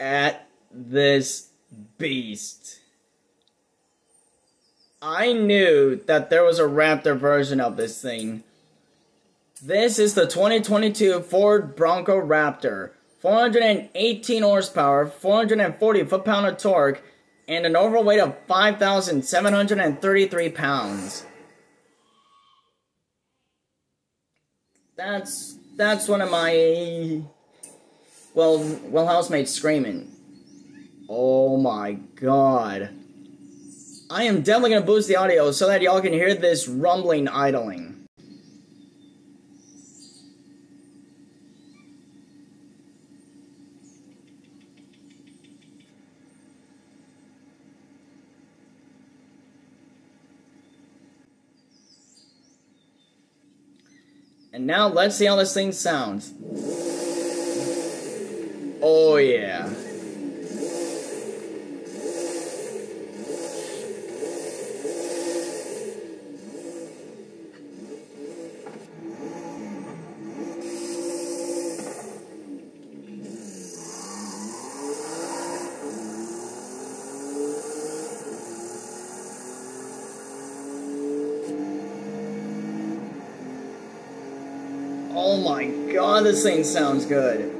at this beast. I knew that there was a Raptor version of this thing. This is the 2022 Ford Bronco Raptor. 418 horsepower, 440 foot-pound of torque, and an overall weight of 5,733 pounds. That's that's one of my well well housemates screaming. Oh my god. I am definitely gonna boost the audio so that y'all can hear this rumbling idling. And now let's see how this thing sounds. Oh yeah. Oh my god, this thing sounds good.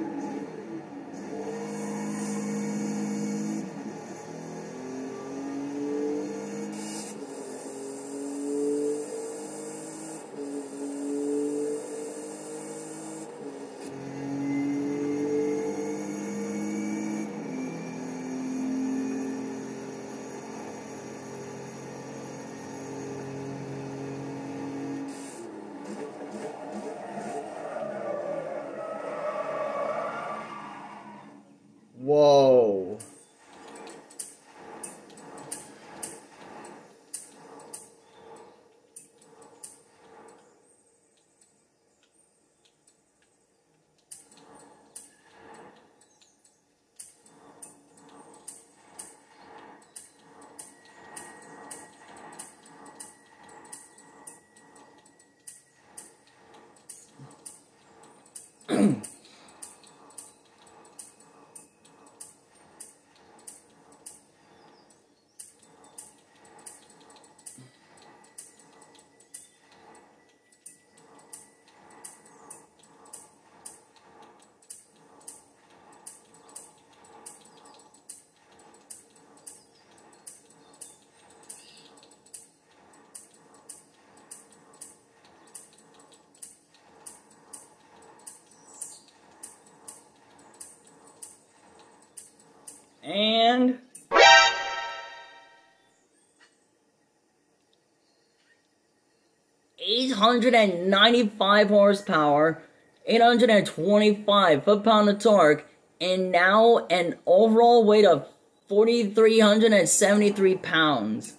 895 horsepower, 825 foot-pound of torque, and now an overall weight of 4,373 pounds.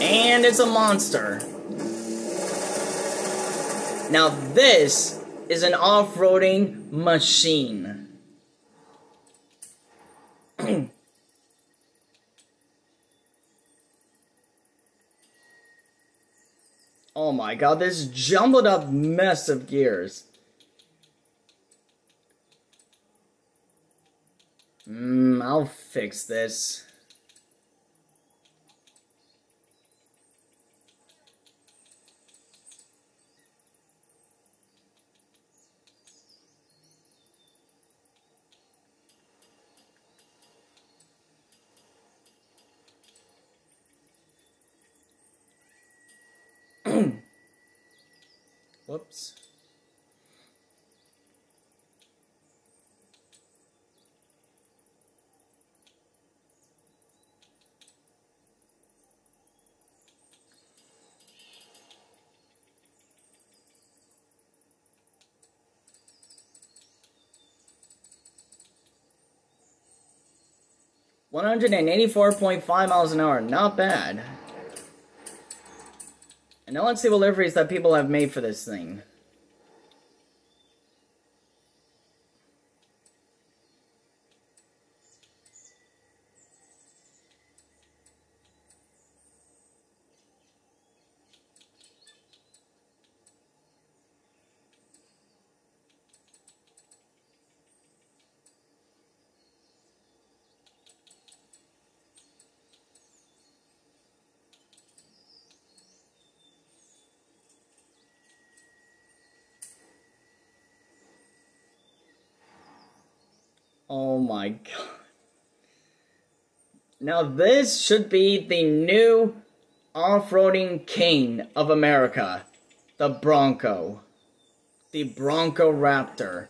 And it's a monster. Now this is an off-roading machine. oh my god, this jumbled up mess of gears. Mmm, I'll fix this. Whoops. One hundred and eighty-four point five miles an hour, not bad. And see what liveries that people have made for this thing. Oh my god. Now this should be the new off-roading king of America. The Bronco. The Bronco Raptor.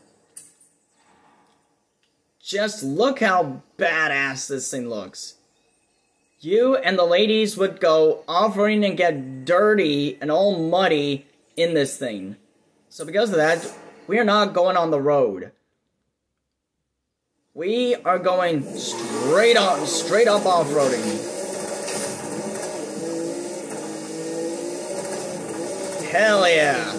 Just look how badass this thing looks. You and the ladies would go off-roading and get dirty and all muddy in this thing. So because of that, we are not going on the road. We are going straight on, straight up off-roading. Hell yeah.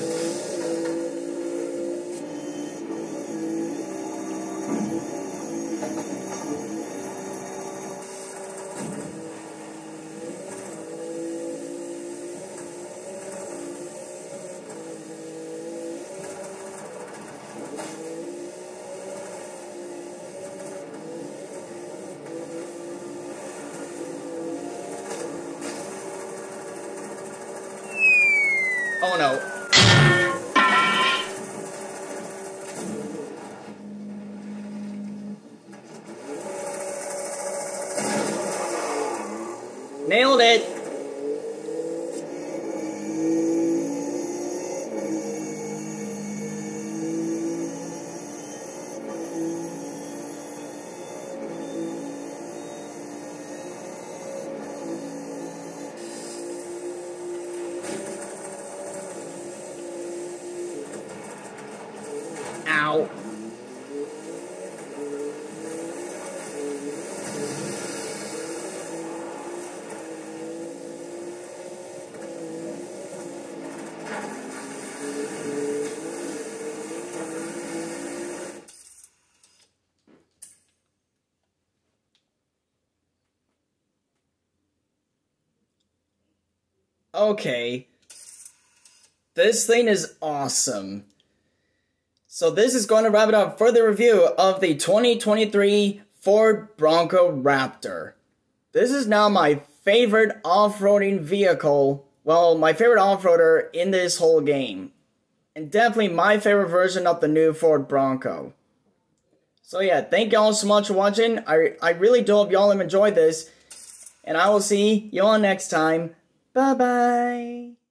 No. Nailed it! Okay. This thing is awesome. So this is going to wrap it up for the review of the 2023 Ford Bronco Raptor. This is now my favorite off-roading vehicle, well, my favorite off-roader in this whole game. And definitely my favorite version of the new Ford Bronco. So yeah, thank y'all so much for watching. I, I really do hope y'all have enjoyed this. And I will see y'all next time. Bye-bye.